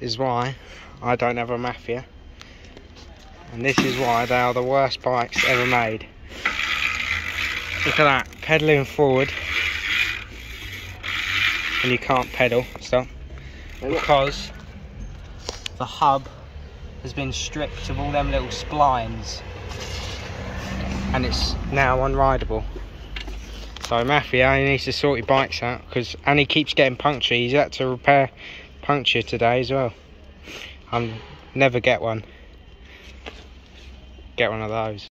is why I don't have a Mafia. And this is why they are the worst bikes ever made. Look at that, pedalling forward. And you can't pedal, stop. Because the hub has been stripped of all them little splines. And it's now unrideable. So Mafia, he needs to sort your bikes out because and he keeps getting puncture. He's had to repair puncture today as well. I'm never get one. Get one of those.